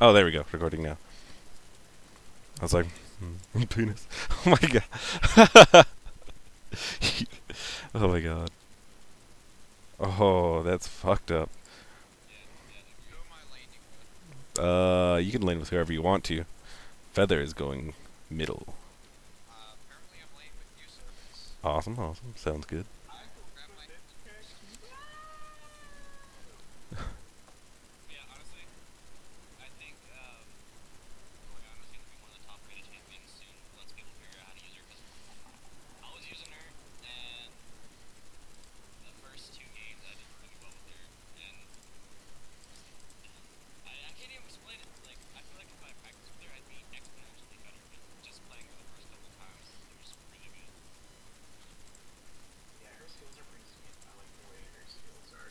Oh, there we go. Recording now. I was like, hmm, penis. Oh my god. oh my god. Oh, that's fucked up. Uh, you can lane with whoever you want to. Feather is going middle. Awesome, awesome. Sounds good. Yeah, honestly, I think um, Morgana's going to be one of the top rated champions soon once people figure out how to use her. Because I was using her, and the first two games I did really well with her, and I, I can't even explain it. Like, I feel like if I practiced with her, I'd be exponentially better. But just playing her the first couple times, it was really good. Yeah, her skills are pretty sweet. I like the way her skills are.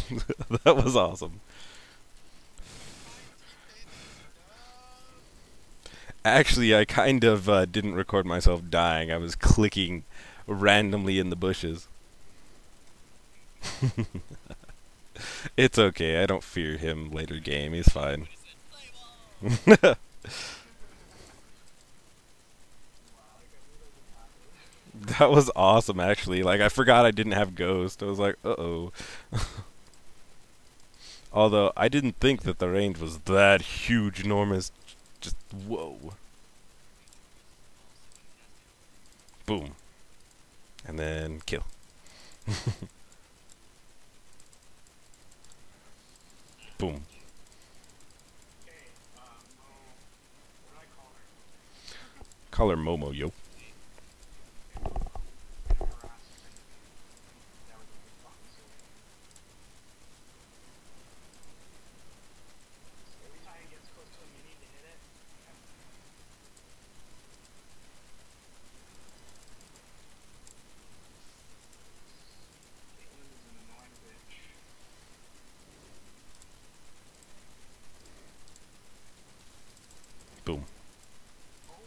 that was awesome. Actually, I kind of uh, didn't record myself dying. I was clicking randomly in the bushes. it's okay. I don't fear him later game. He's fine. that was awesome, actually. Like, I forgot I didn't have Ghost. I was like, uh oh. Although, I didn't think that the range was that huge, enormous. Just, whoa. Boom. And then kill. Boom. Okay, Momo, no, what do I call her? Call her Momo, yo. Harassment. That was a big fucking silly. Every time it gets close to a mini to hit it, I'm Caitlyn is an annoying bitch. Boom. Oh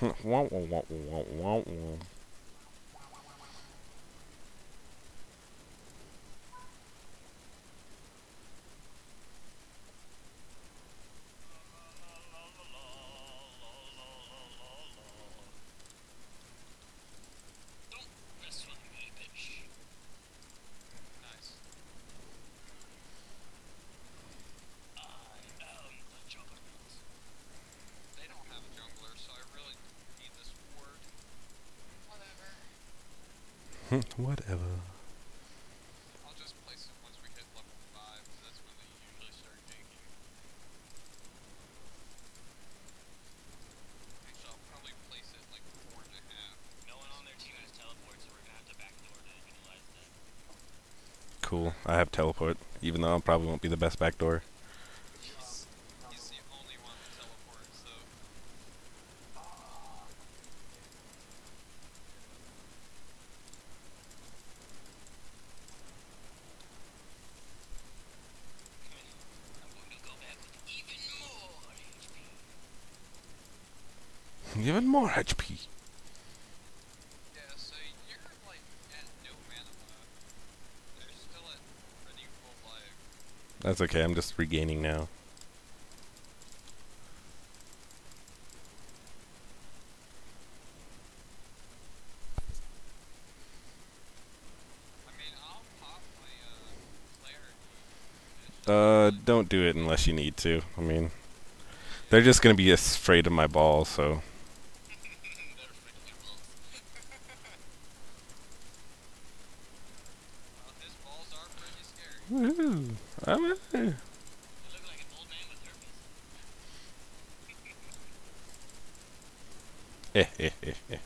lord. Wah, wah, wah, wah, wah, wah. Don't mess with me, bitch. Nice. I am the juggernaut. They don't have a jungler, so I really need this ward. Whatever. Whatever. I'll just place it once we hit level 5, 'cause that's when they usually start ganking. Actually, I'll probably place it like 4.5. No one on their team has teleport, so we're gonna have to backdoor to utilize that. Cool. I have teleport, even though I probably won't be the best backdoor. He's, he's the only one with teleport, so... I'm going to go back with even more HP. Even more HP. Yeah, so like no mana left. They're still at pretty full life. That's okay. I'm just regaining now. I mean, I'll pop my, uh. Uh, don't do it unless you need to. I mean, they're just gonna be afraid of my ball, so. They're freaking balls. Well, his balls are pretty scary. Woohoo! I'm a- You look like an old man with herpes. Eh, eh, eh, eh. Well done. He's never noticed how Seryphx ran the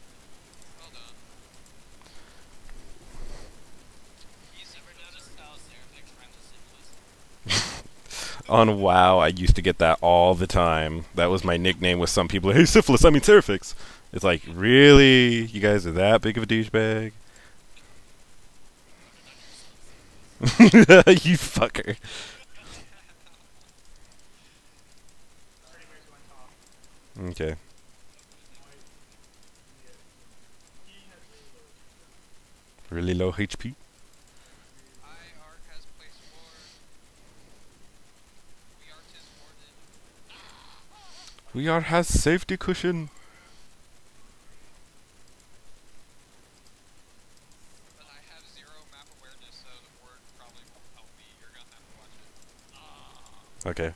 On WoW, I used to get that all the time. That was my nickname with some people. Hey, syphilis, I mean Seryphx. It's like, really? You guys are that big of a douchebag? you fucker. Okay. He has really low. HP. We are has safety cushion. But I have zero map awareness, so the ward probably won't help me. You're gonna have to watch it. Okay.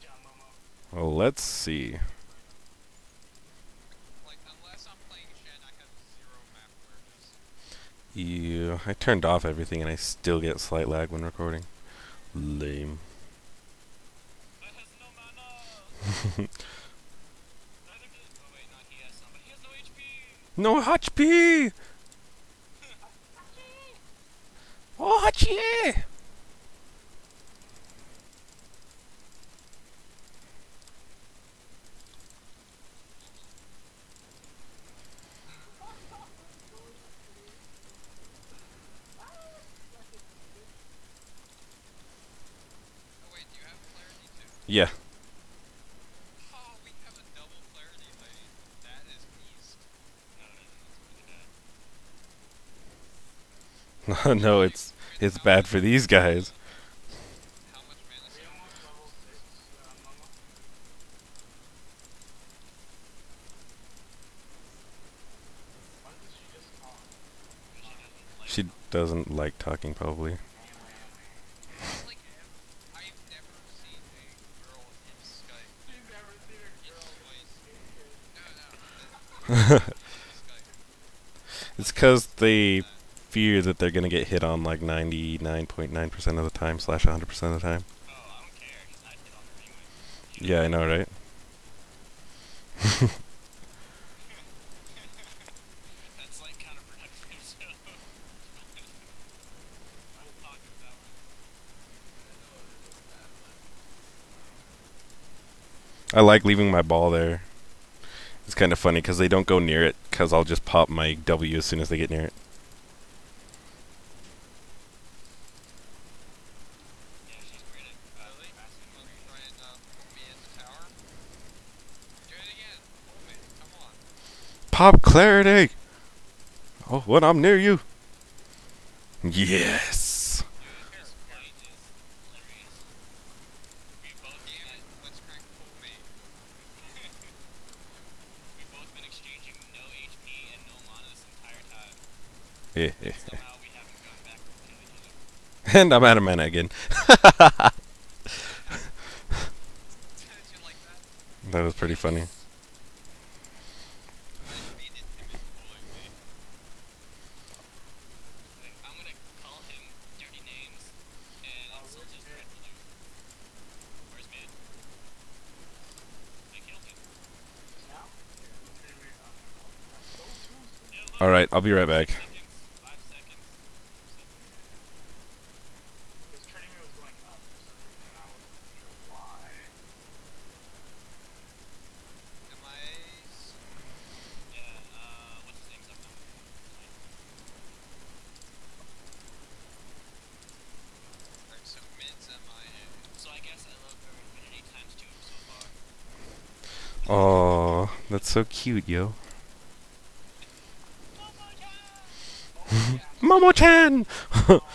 Job, let's see. Like, unless I'm playing Shen, I have zero map awareness. I turned off everything and I still get slight lag when recording. Lame. No! Neither does. Oh wait, not he has some, but he has no HP! No HP! Oh, Hachi! Oh wait, do you have clarity too? Yeah. Oh, we have a double clarity lane. That is beast. No, it's it's bad for these guys. How much mana Are is you almost level 6, Momo? Why does she just talk? She doesn't like She doesn't like talking, probably. Like, ev- I've never seen a girl in Skype She's never seen a in girl voice. in No, no. the- Skype. It's because they fear that they're gonna get hit on like 99.9% of the time slash 100% of the time. Oh, I don't care, 'cause I hit on her anyway. Yeah, I know, right? That's like counterproductive, so. We'll talk about. I like leaving my ball there. It's kind of funny because they don't go near it because I'll just pop my W as soon as they get near it. Pop clarity! Oh, when I'm near you. Yes! and I'm out of mana again. That? Was pretty funny. Alright, I'll be right pulling me. Like, I'm gonna call him dirty names and insult his red blue. Where's mid? I killed him. Now? Okay, wait, uh, that's so soon. Yeah, look, Alright, I'll be right back. seconds, five seconds. His training was going up for some reason, and I wasn't sure why. Am I? s- Yeah, uh, what's his name's up now? Alright, so mid's MIA. So I guess I love her infinity times two so far. Oh, that's so cute, yo. Momo-chan!